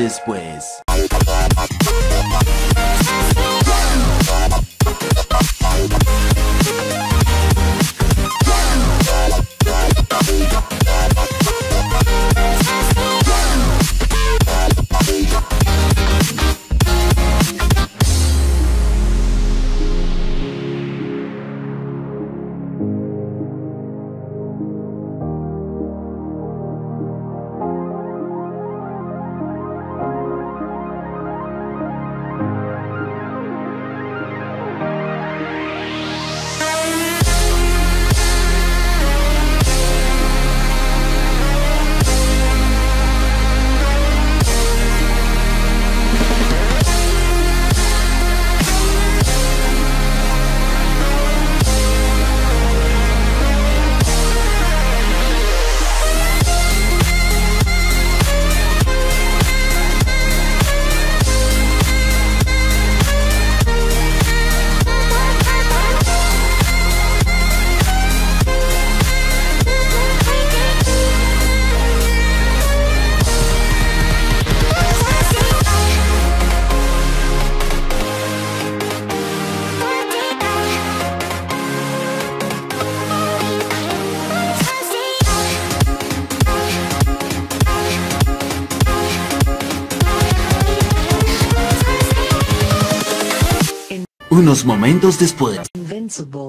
Horas después. Unos momentos después. Invincible.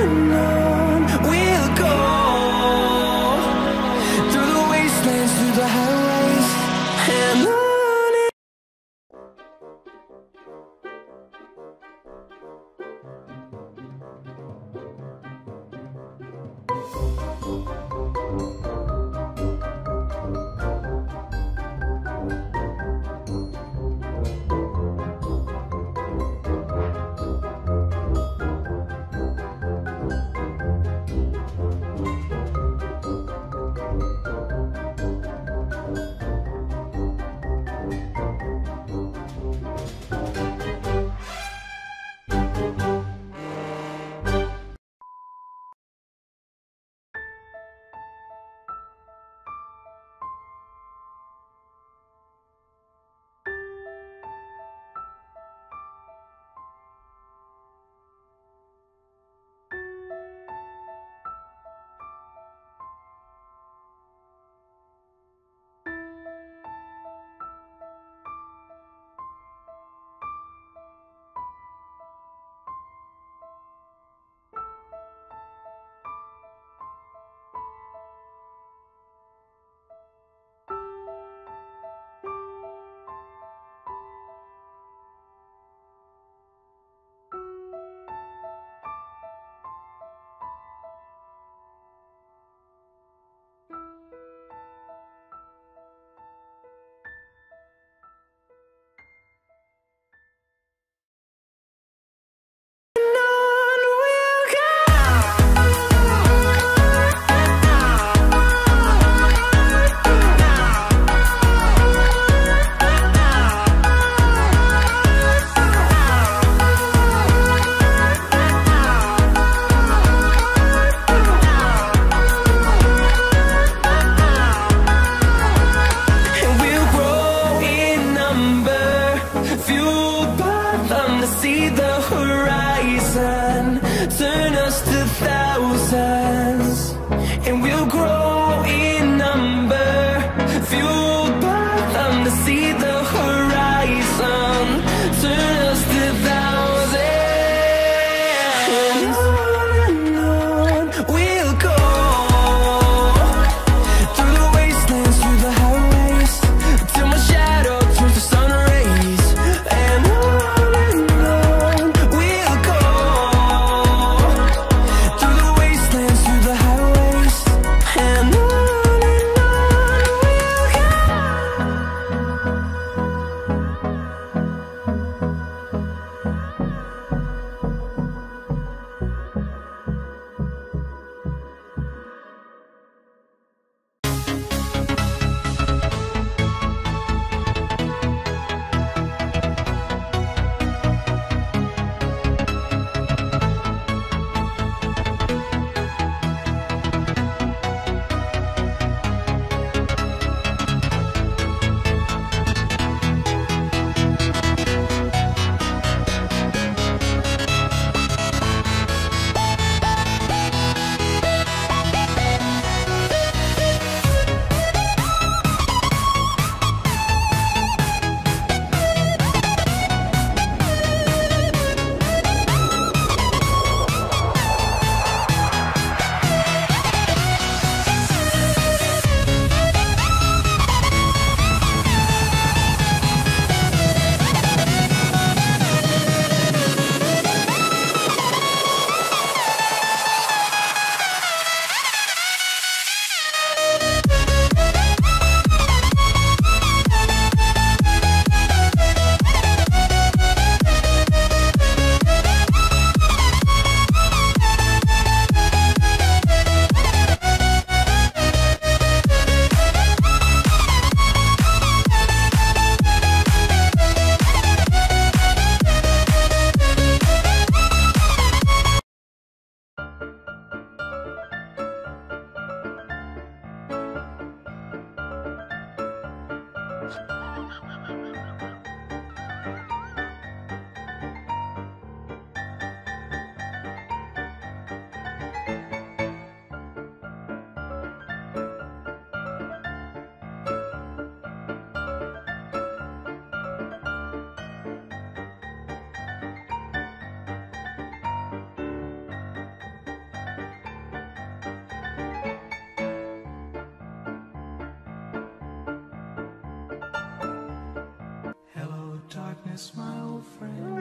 darkness, my old friend.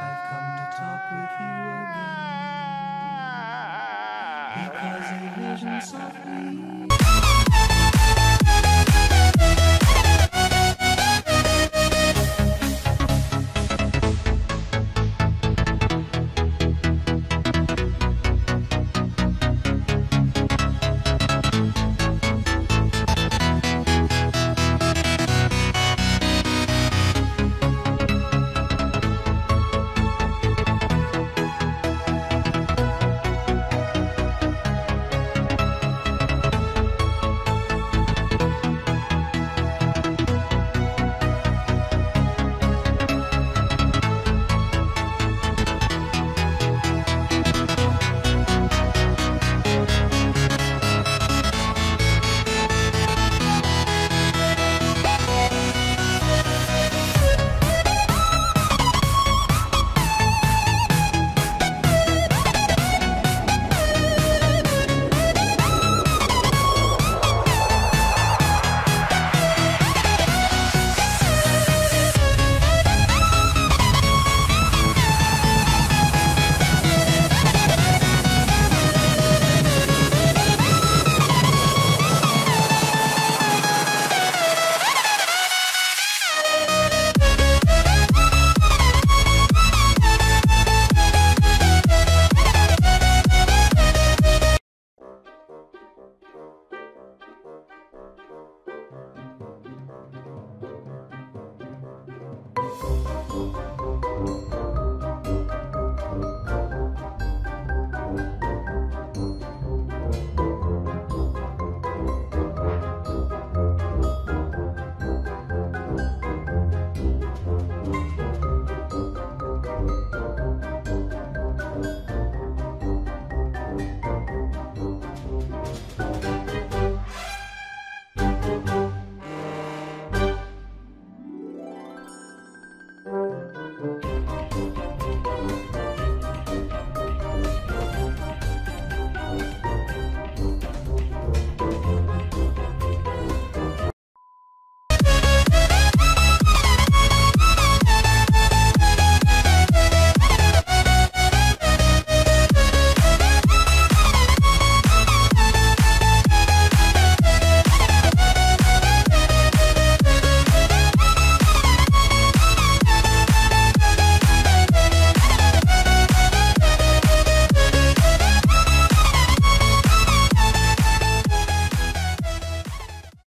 I've come to talk with you again. Because a vision softly